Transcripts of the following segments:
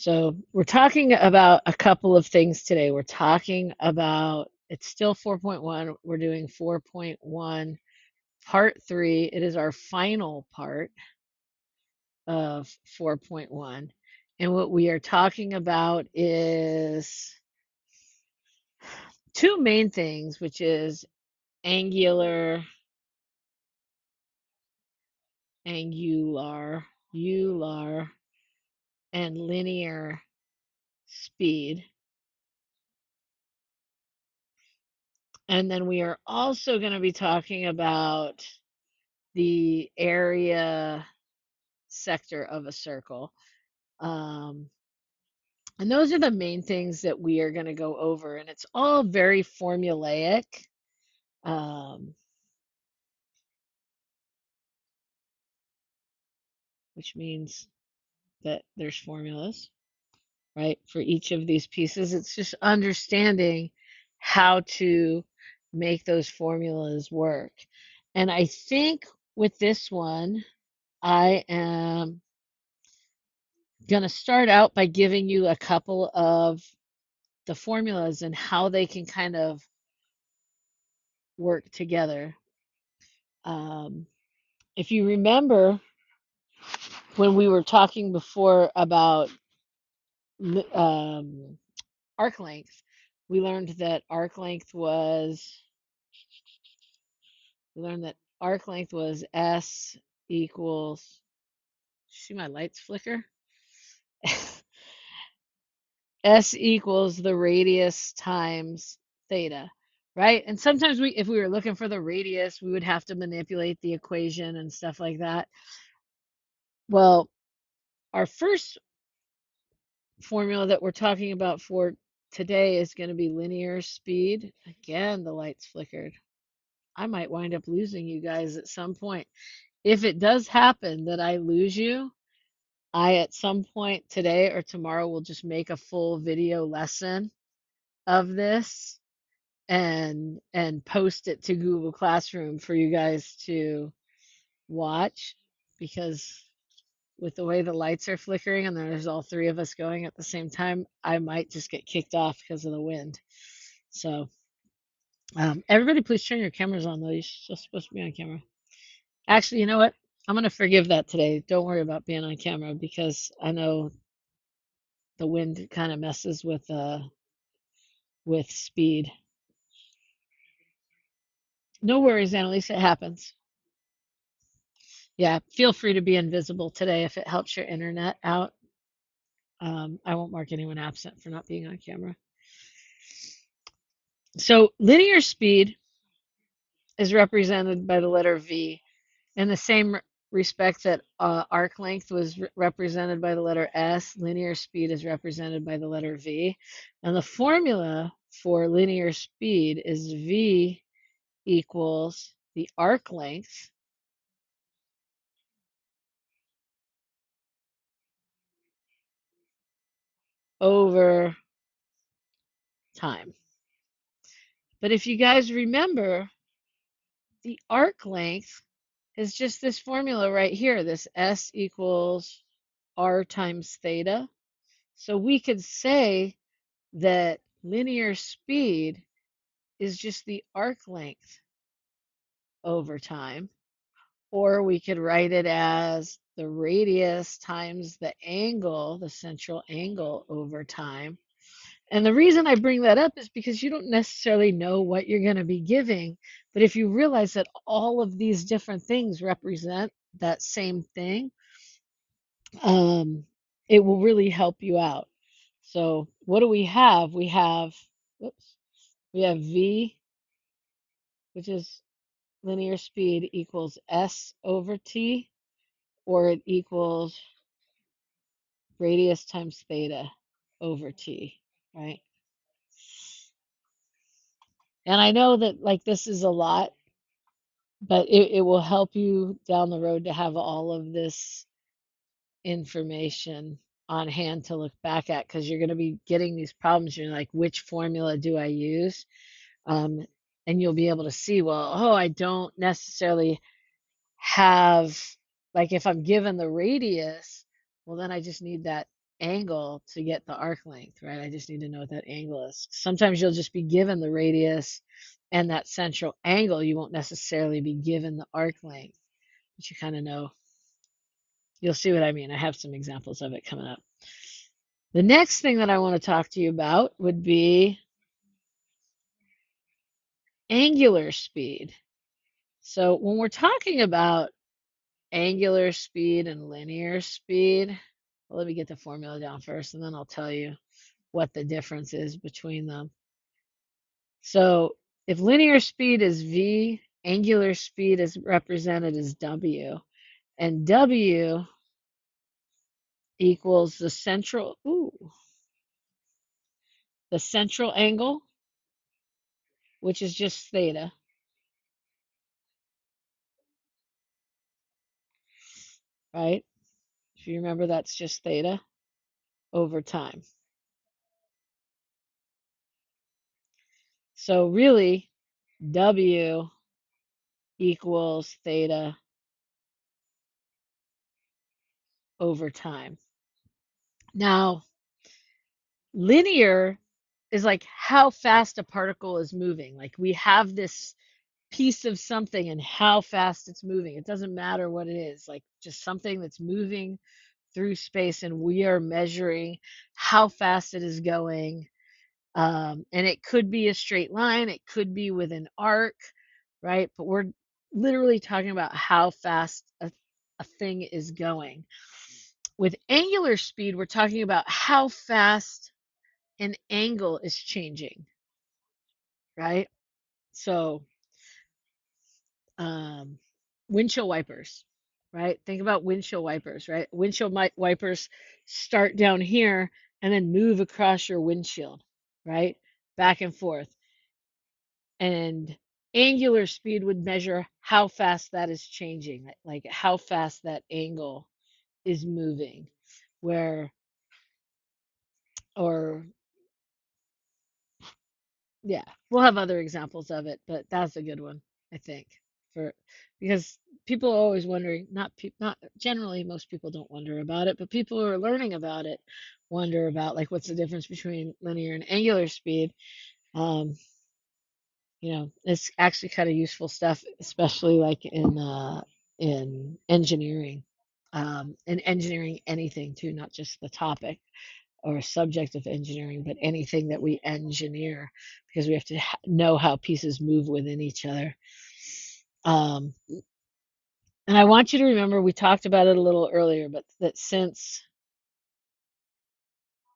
So, we're talking about a couple of things today. We're talking about it's still 4.1. We're doing 4.1 part 3. It is our final part of 4.1. And what we are talking about is two main things, which is angular, angular, ular, and linear speed. And then we are also going to be talking about the area sector of a circle. Um, and those are the main things that we are going to go over. And it's all very formulaic, um, which means that there's formulas, right, for each of these pieces. It's just understanding how to make those formulas work. And I think with this one, I am going to start out by giving you a couple of the formulas and how they can kind of work together. Um, if you remember when we were talking before about um, arc length, we learned that arc length was we learned that arc length was s equals see my lights flicker? S equals the radius times theta right? And sometimes we if we were looking for the radius we would have to manipulate the equation and stuff like that well our first formula that we're talking about for today is going to be linear speed. Again the lights flickered. I might wind up losing you guys at some point. If it does happen that i lose you I at some point today or tomorrow will just make a full video lesson of this and and post it to Google Classroom for you guys to watch because with the way the lights are flickering and there's all three of us going at the same time, I might just get kicked off because of the wind. So um, everybody please turn your cameras on though. You're supposed to be on camera. Actually, you know what? I'm going to forgive that today. Don't worry about being on camera because I know the wind kind of messes with uh with speed. No worries, Annalise. It happens. Yeah, feel free to be invisible today if it helps your internet out. Um, I won't mark anyone absent for not being on camera. So linear speed is represented by the letter V in the same respect that uh, arc length was re- represented by the letter S, linear speed is represented by the letter V. And the formula for linear speed is V equals the arc length over time. But if you guys remember, the arc length is just this formula right here, this S equals R times theta. So we could say that linear speed is just the arc length over time, or we could write it as the radius times the angle, the central angle over time. And the reason I bring that up is because you don't necessarily know what you're going to be giving. But if you realize that all of these different things represent that same thing, um, it will really help you out. So, what do we have? We have, whoops, we have v, which is linear speed equals s over t, or it equals radius times theta over t, right? And I know that like this is a lot, but it, it will help you down the road to have all of this information on hand to look back at because you're going to be getting these problems. You're like, which formula do I use? Um, and you'll be able to see, well, oh, I don't necessarily have, like, if I'm given the radius, well, then I just need that angle to get the arc length, right? I just need to know what that angle is. Sometimes you'll just be given the radius and that central angle. You won't necessarily be given the arc length, but you kind of know. You'll see what I mean. I have some examples of it coming up. The next thing that I want to talk to you about would be angular speed. So when we're talking about angular speed and linear speed, well, let me get the formula down first and then I'll tell you what the difference is between them. So if linear speed is v, angular speed is represented as w, and w equals the central, ooh, the central angle, which is just theta, right? If you remember, that's just theta over time. So really, W equals theta over time. Now, linear is like how fast a particle is moving. Like we have this piece of something and how fast it's moving. It doesn't matter what it is, like just something that's moving through space, and we are measuring how fast it is going um, and it could be a straight line, it could be with an arc, right? But we're literally talking about how fast a, a thing is going. With angular speed, we're talking about how fast an angle is changing, right? So, um, windshield wipers, right? Think about windshield wipers, right? Windshield wipers start down here and then move across your windshield, right? Back and forth. And angular speed would measure how fast that is changing, like like how fast that angle is moving. Where, or yeah, we'll have other examples of it, but that's a good one, I think, for because people are always wondering, not pe not generally, most people don't wonder about it, but people who are learning about it wonder about like what's the difference between linear and angular speed. Um, you know, it's actually kind of useful stuff, especially like in uh, in engineering, um, in engineering anything too, not just the topic or subject of engineering, but anything that we engineer, because we have to know how pieces move within each other. Um, and I want you to remember we talked about it a little earlier, but that since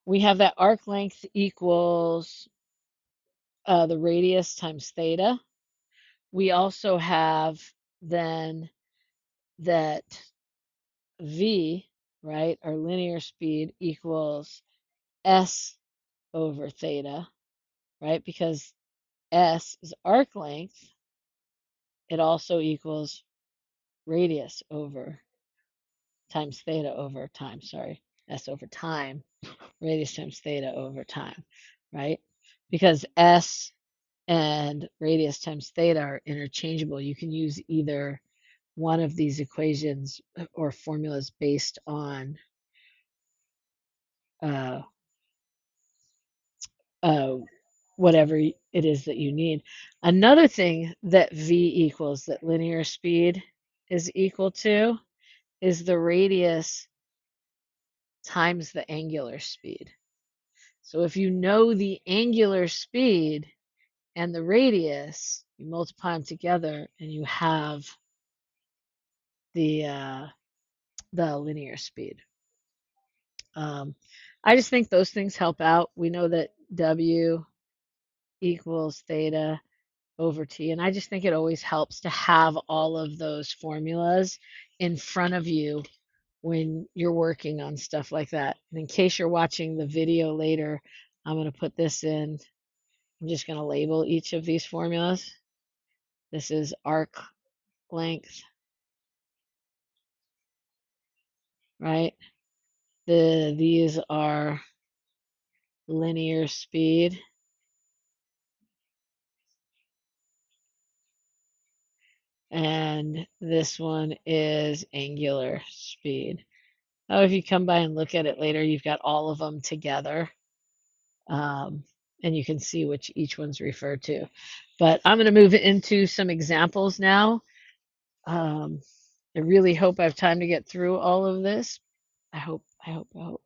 we have that arc length equals uh, the radius times theta, we also have then that v, right, our linear speed equals s over theta, right? Because s is arc length, it also equals radius over times theta over time, sorry, s over time, radius times theta over time, right? Because s and radius times theta are interchangeable. You can use either one of these equations uh, or formulas based on uh, uh, whatever it is that you need. Another thing that v equals, that linear speed is equal to, is the radius times the angular speed. So if you know the angular speed and the radius, you multiply them together and you have the uh, the linear speed. Um, I just think those things help out. We know that W equals theta over T, and I just think it always helps to have all of those formulas in front of you when you're working on stuff like that. And in case you're watching the video later, I'm going to put this in. I'm just going to label each of these formulas. This is arc length, right? The these are linear speed. And this one is angular speed. Oh, if you come by and look at it later, you've got all of them together, um, and you can see which each one's referred to. But I'm going to move into some examples now. Um, I really hope I have time to get through all of this. I hope, I hope, I hope,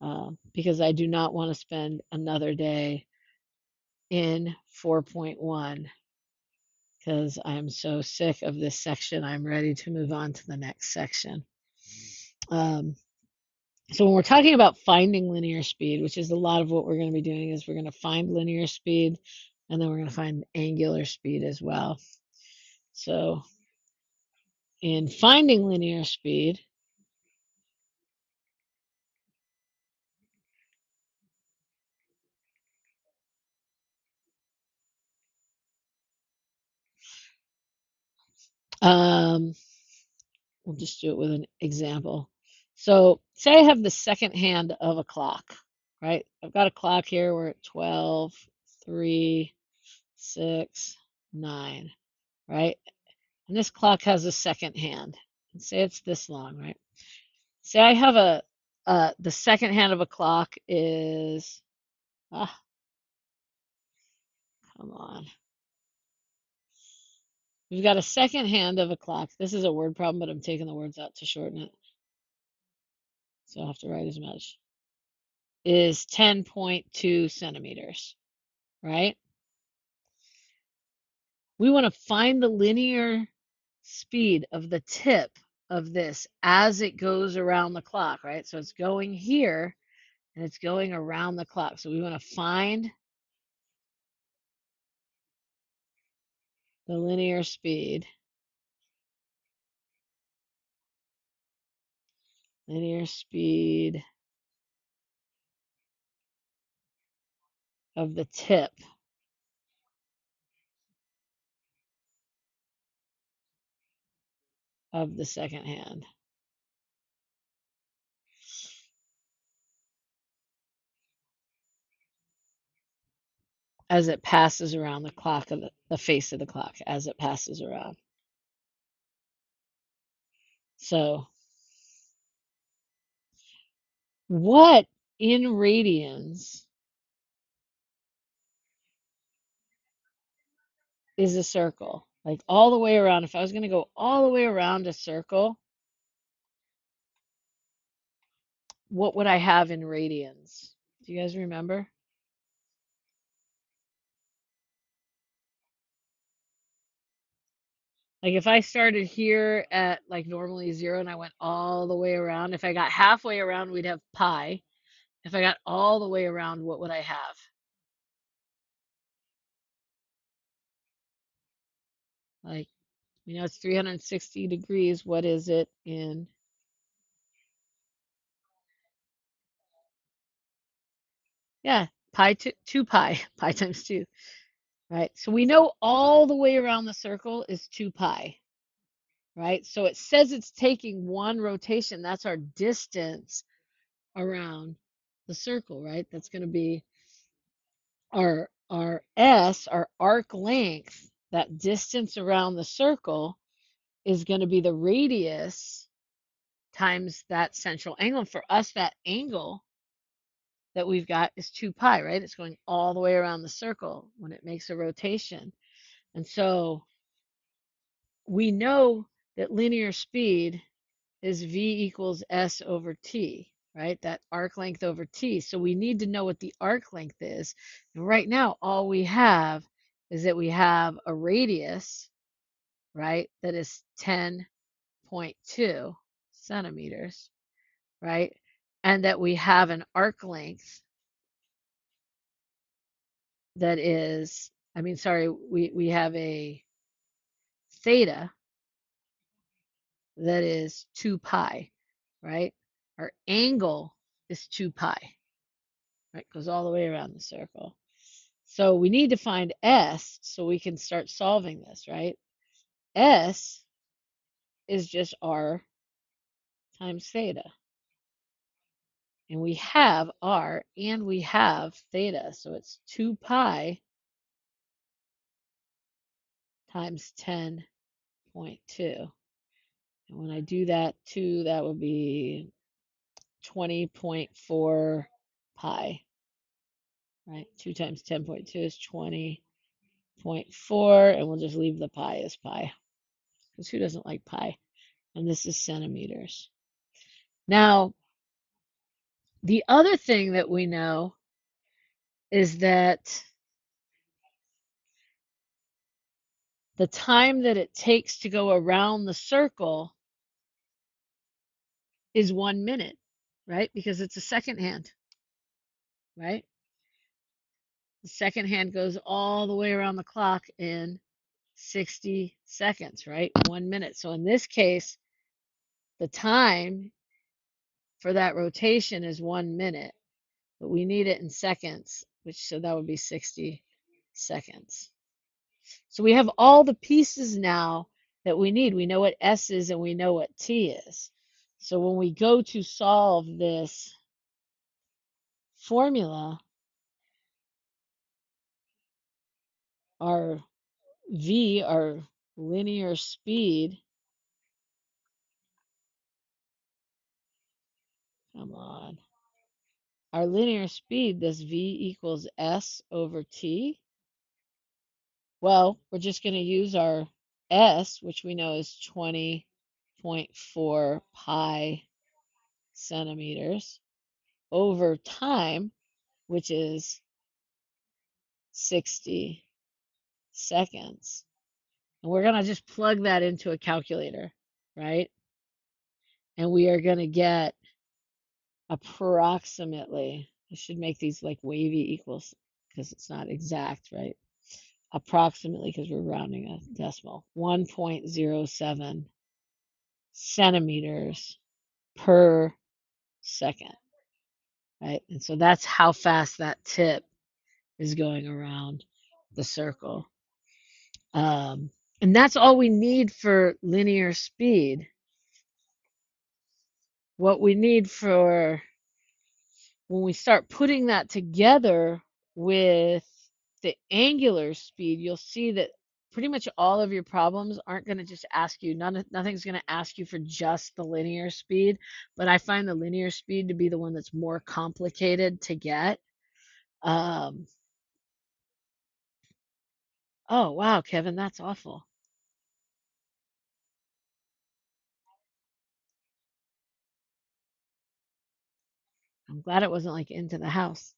uh, because I do not want to spend another day in 4.1 because I'm so sick of this section. I'm ready to move on to the next section. Um, So when we're talking about finding linear speed, which is a lot of what we're going to be doing, is we're going to find linear speed and then we're going to find angular speed as well. So in finding linear speed, um, we'll just do it with an example. So say I have the second hand of a clock, right? I've got a clock here. We're at 12, 3, 6, 9, right? And this clock has a second hand. And say it's this long, right? Say I have a uh the second hand of a clock is ah come on. We've got a second hand of a clock. This is a word problem, but I'm taking the words out to shorten it. So I have to write as much. Is 10.2 centimeters, right? We want to find the linear speed of the tip of this as it goes around the clock, right? So it's going here and it's going around the clock. So we want to find the linear speed, linear speed of the tip. Of the second hand as it passes around the clock of the, the face of the clock as it passes around. So, what in radians is a circle? Like all the way around. If I was going to go all the way around a circle, what would I have in radians? Do you guys remember? Like if I started here at like normally zero and I went all the way around, if I got halfway around, we'd have pi. If I got all the way around, what would I have? Like, you know, it's 360 degrees. What is it in? Yeah, pi to 2 pi, pi times 2, right? So we know all the way around the circle is 2 pi, right? So it says it's taking one rotation. That's our distance around the circle, right? That's going to be our our s, our arc length, that distance around the circle is going to be the radius times that central angle. And for us, that angle that we've got is 2 pi, right? It's going all the way around the circle when it makes a rotation. And so we know that linear speed is v equals s over t, right? That arc length over t. So we need to know what the arc length is. And right now, all we have is that we have a radius, right, that is 10.2 centimeters, right? And that we have an arc length that is, I mean, sorry, we, we have a theta that is 2 pi, right? Our angle is 2 pi, right? Goes all the way around the circle. So we need to find S so we can start solving this, right? S is just R times theta. And we have R and we have theta. So it's 2 pi times 10.2. And when I do that, 2, that would be 20.4 pi, right? 2 times 10.2 is 20.4, and we'll just leave the pi as pi, because who doesn't like pi? And this is centimeters. Now, the other thing that we know is that the time that it takes to go around the circle is one minute, right? Because it's a second hand, right? The second hand goes all the way around the clock in 60 seconds, right? One minute. So in this case, the time for that rotation is one minute, but we need it in seconds, which so that would be 60 seconds. So we have all the pieces now that we need. We know what S is and we know what T is. So when we go to solve this formula, our V, our linear speed, come on, our linear speed, this V equals S over T. Well, we're just going to use our S, which we know is 20.4 pi centimeters, over time, which is 60 seconds. And we're going to just plug that into a calculator, right? And we are going to get approximately, I should make these like wavy equals because it's not exact, right? Approximately, because we're rounding a decimal, 1.07 centimeters per second, right? And so that's how fast that tip is going around the circle. Um, and that's all we need for linear speed. What we need for when we start putting that together with the angular speed, you'll see that pretty much all of your problems aren't going to just ask you, none, nothing's going to ask you for just the linear speed. But I find the linear speed to be the one that's more complicated to get. Um, oh, wow, Kevin, that's awful. I'm glad it wasn't like into the house.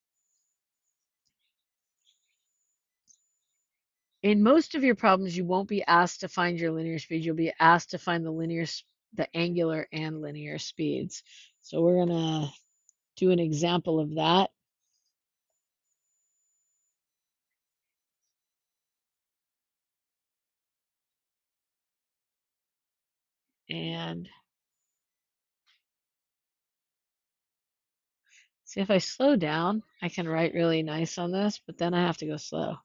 In most of your problems, you won't be asked to find your linear speed. You'll be asked to find the linear, the angular and linear speeds. So we're going to do an example of that. And see if I slow down, I can write really nice on this, but then I have to go slow.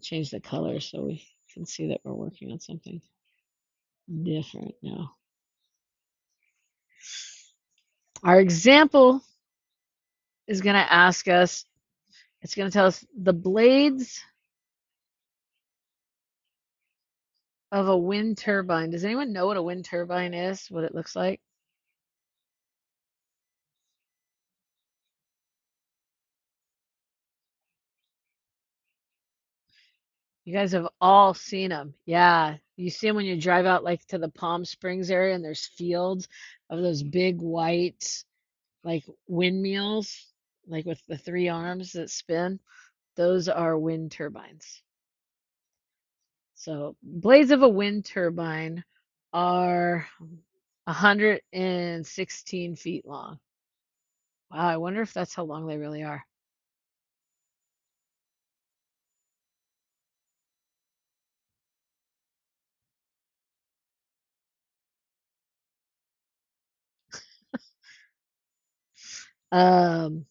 Change the color so we can see that we're working on something different now. Our example is going to ask us, it's going to tell us the blades of a wind turbine. Does anyone know what a wind turbine is? What it looks like? You guys have all seen them. Yeah. You see them when you drive out like to the Palm Springs area and there's fields of those big white like windmills, like with the three arms that spin. Those are wind turbines. So blades of a wind turbine are 116 feet long. Wow, I wonder if that's how long they really are. Um,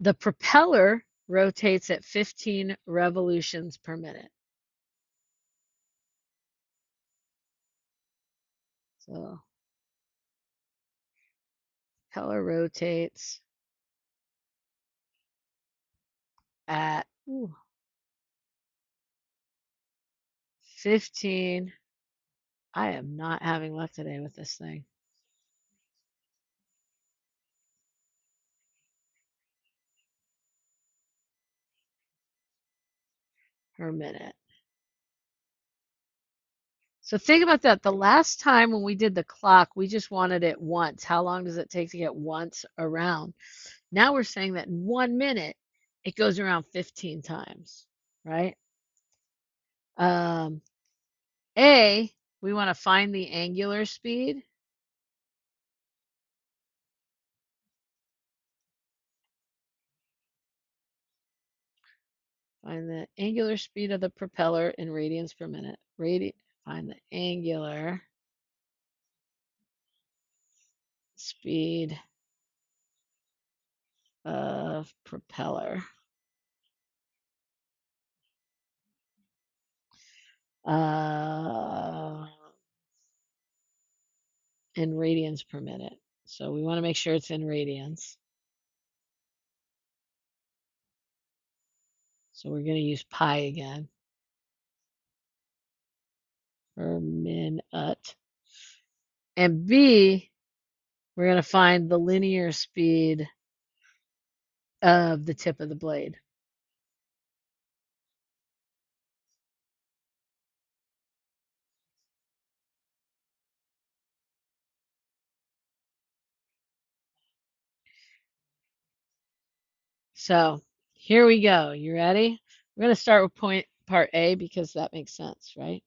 the propeller rotates at 15 revolutions per minute. So color rotates. At ooh, 15 I am not having luck today with this thing. Per minute. So think about that. The last time when we did the clock, we just wanted it once. How long does it take to get once around? Now we're saying that in one minute, it goes around 15 times, right? Um, A, we want to find the angular speed. Find the angular speed of the propeller in radians per minute. Radi find the angular speed of propeller uh, in radians per minute. So we want to make sure it's in radians. So we're going to use pi again per minute. And B, we're going to find the linear speed of the tip of the blade. So here we go. You ready? We're going to start with point part A because that makes sense, right?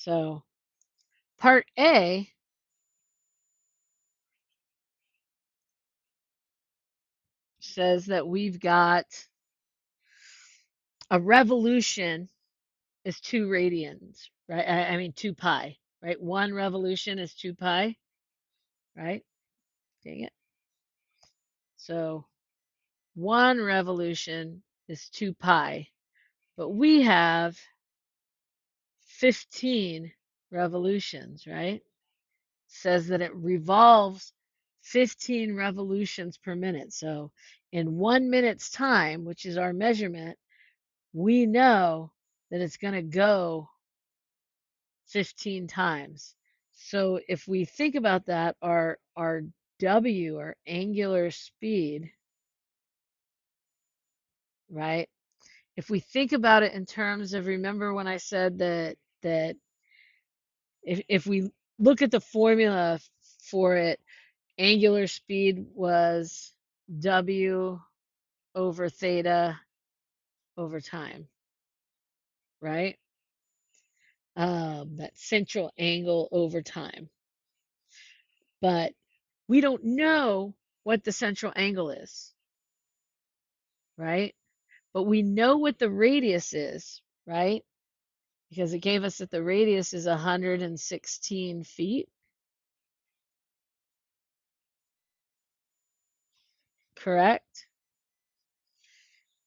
So part A says that we've got a revolution is two radians, right? I, I mean, two pi, right? One revolution is two pi, right? Dang it. So one revolution is two pi, but we have 15 revolutions, right? Says that it revolves 15 revolutions per minute. So in one minute's time, which is our measurement, we know that it's going to go 15 times. So if we think about that, our our W, our angular speed, right? If we think about it in terms of remember when I said that that if if we look at the formula for it, angular speed was W over theta over time, right? Um, that central angle over time. But we don't know what the central angle is, right? But we know what the radius is, right? Because it gave us that the radius is 116 feet, correct?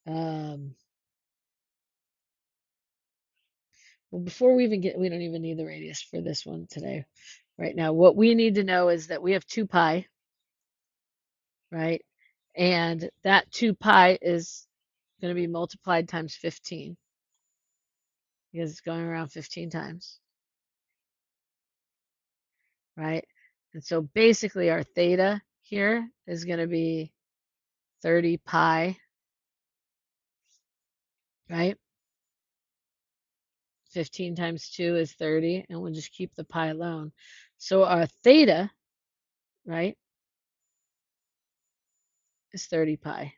Um, well, before we even get, we don't even need the radius for this one today, right now. What we need to know is that we have 2 pi, right? And that 2 pi is going to be multiplied times 15 because it's going around 15 times, right? And so basically our theta here is going to be 30 pi, right? 15 times 2 is 30, and we'll just keep the pi alone. So our theta, right, is 30 pi.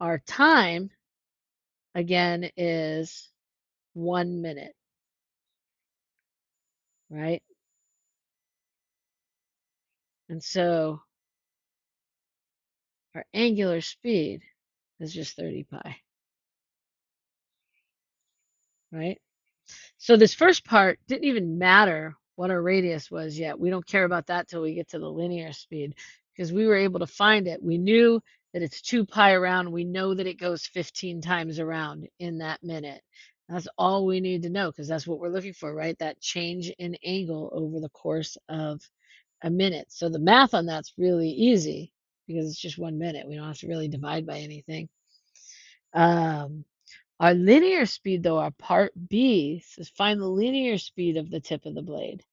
Our time, again, is one minute, right? And so our angular speed is just 30 pi, right? So this first part didn't even matter what our radius was yet. We don't care about that till we get to the linear speed because we were able to find it. We knew that it's 2 pi around. We know that it goes 15 times around in that minute. That's all we need to know because that's what we're looking for, right? That change in angle over the course of a minute. So the math on that's really easy because it's just one minute. We don't have to really divide by anything. Um, our linear speed, though, our part B says find the linear speed of the tip of the blade,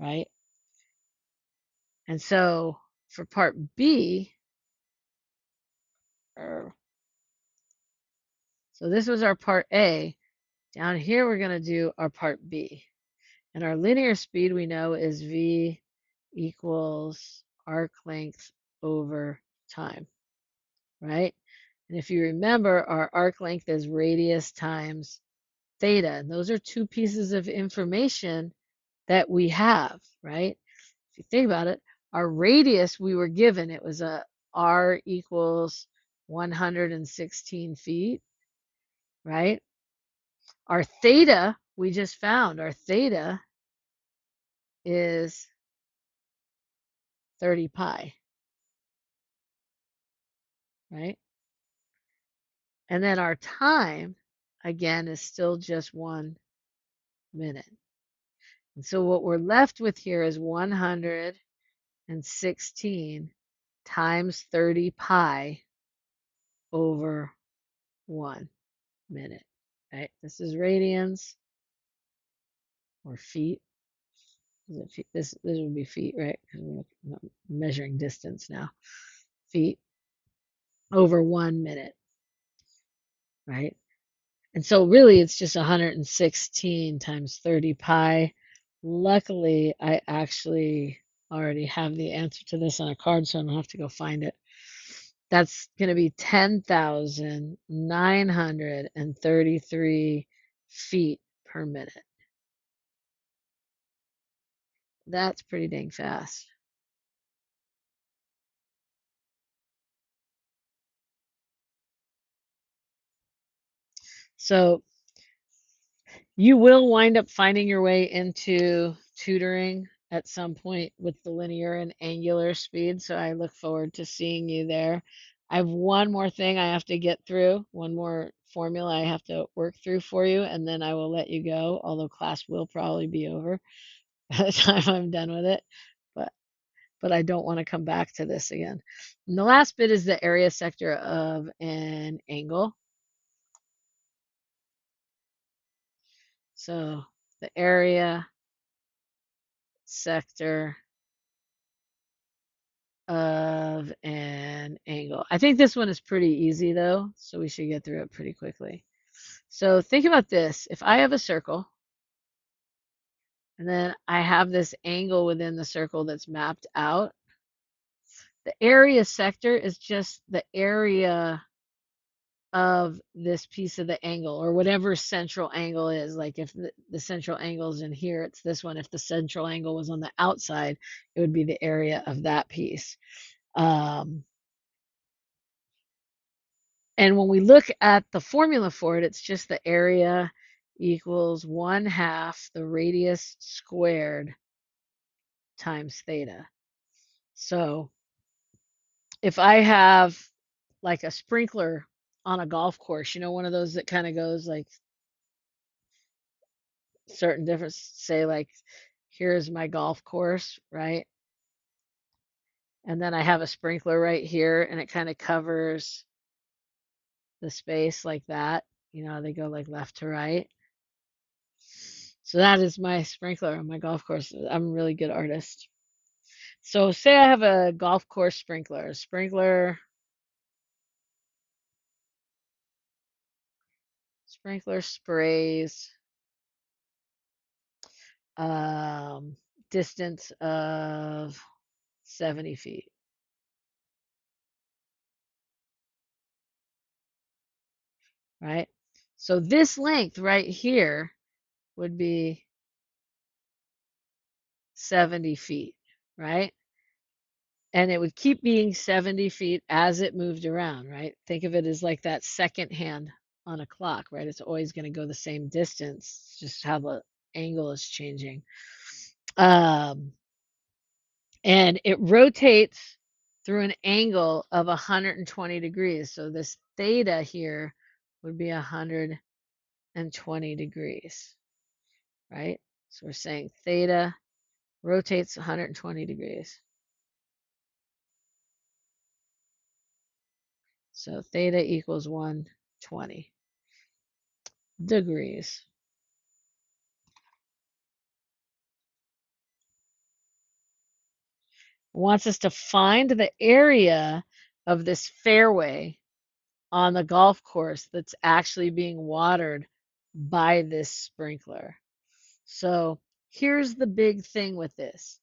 right? And so for part B, er, so this was our part A. Down here, we're going to do our part B. And our linear speed we know is V equals arc length over time, right? And if you remember, our arc length is radius times theta. And those are two pieces of information that we have, right? If you think about it, our radius we were given, it was a r equals 116 feet, right? Our theta we just found, our theta is 30 pi, right? And then our time, again, is still just one minute. And so what we're left with here is 116 times 30 pi over one minute, right? This is radians or feet. Feet? This, this would be feet, right? Because we're measuring distance now. Feet over one minute, right? And so really it's just 116 times 30 pi. Luckily, I actually already have the answer to this on a card, so I don't have to go find it. That's going to be 10,933 feet per minute. That's pretty dang fast. So you will wind up finding your way into tutoring at some point with the linear and angular speed. So I look forward to seeing you there. I have one more thing I have to get through, one more formula I have to work through for you, and then I will let you go, although class will probably be over by the time I'm done with it. But but I don't want to come back to this again. And the last bit is the area sector of an angle. So the area sector of an angle. I think this one is pretty easy though, so we should get through it pretty quickly. So think about this. If I have a circle, and then I have this angle within the circle that's mapped out, the area sector is just the area of this piece of the angle or whatever central angle is. Like if the, the central angle is in here, it's this one. If the central angle was on the outside, it would be the area of that piece. Um, and when we look at the formula for it, it's just the area equals one half the radius squared times theta. So if I have like a sprinkler on a golf course, you know, one of those that kind of goes like certain different, say like, here's my golf course, right? And then I have a sprinkler right here and it kind of covers the space like that. You know, they go like left to right. So that is my sprinkler on my golf course. Uh, I'm a really good artist. So say I have a golf course sprinkler. A sprinkler sprinkler sprays um, distance of 70 feet. Right? So this length right here would be 70 feet, right? And it would keep being 70 feet as it moved around, right? Think of it as like that second hand on a clock, right? It's always going to go the same distance, just how the angle is changing. Um, and it rotates through an angle of 120 degrees. So this theta here would be 120 degrees, right? So we're saying theta rotates 120 degrees. So theta equals 120 degrees. wants us to find the area of this fairway on the golf course that's actually being watered by this sprinkler. So here's the big thing with this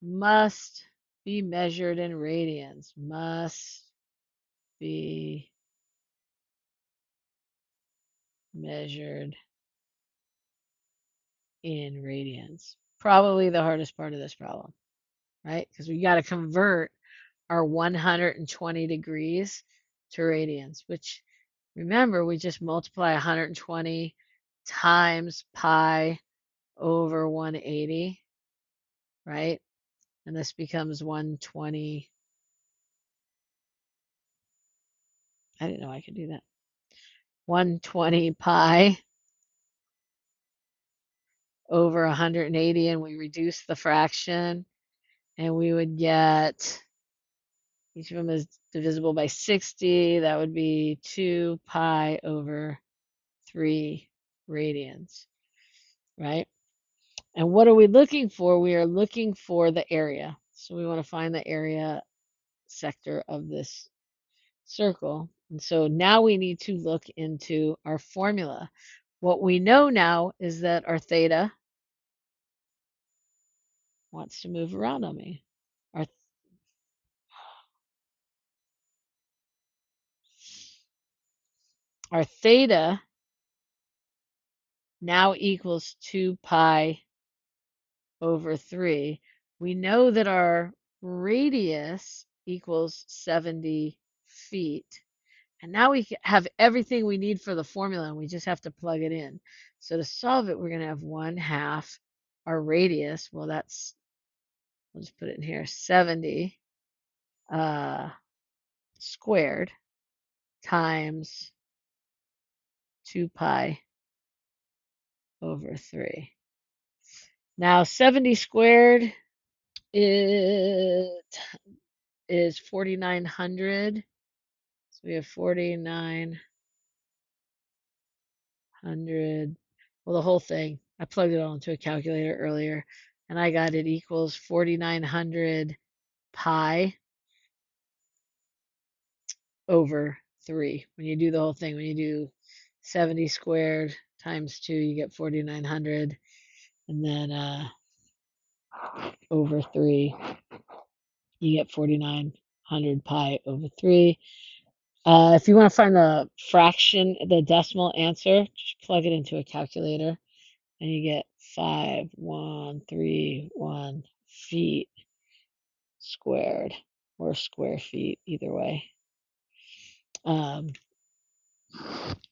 must be measured in radians, must be measured in radians. Probably the hardest part of this problem, right? Because we got to convert our 120 degrees to radians, which remember we just multiply 120 times pi over 180, right? And this becomes 120. I didn't know I could do that. 120 pi over 180, and we reduce the fraction, and we would get each of them is divisible by 60. That would be 2 pi over 3 radians, right? And what are we looking for? We are looking for the area. So we want to find the area sector of this circle. And so now we need to look into our formula. What we know now is that our theta wants to move around on me. Our, our theta now equals 2 pi over 3. We know that our radius equals 70 feet. And now we have everything we need for the formula and we just have to plug it in. So to solve it, we're going to have 1 half our radius. Well, that's, I'll just put it in here, 70 uh, squared times 2 pi over 3. Now 70 squared is 4900. So we have 4900. Well, the whole thing. I plugged it all into a calculator earlier and I got it equals 4900 pi over 3. When you do the whole thing, when you do 70 squared times 2, you get 4900 and then uh, over 3, you get 4900 pi over 3. Uh, if you want to find the fraction, the decimal answer, just plug it into a calculator and you get 5131 feet squared or square feet, either way. Um,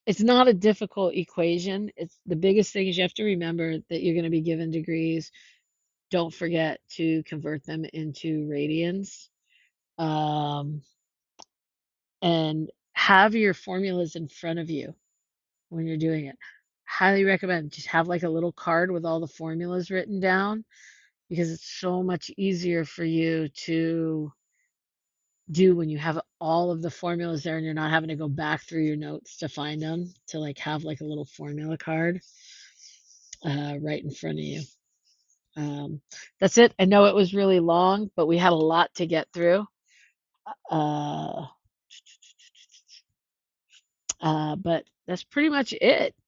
it's not a difficult equation. It's the biggest thing is you have to remember that you're going to be given degrees. Don't forget to convert them into radians. Um, and have your formulas in front of you when you're doing it. Highly recommend just have like a little card with all the formulas written down because it's so much easier for you to do when you have all of the formulas there and you're not having to go back through your notes to find them to like have like a little formula card uh, right in front of you. Um, that's it. I know it was really long but we had a lot to get through. Uh, uh, but that's pretty much it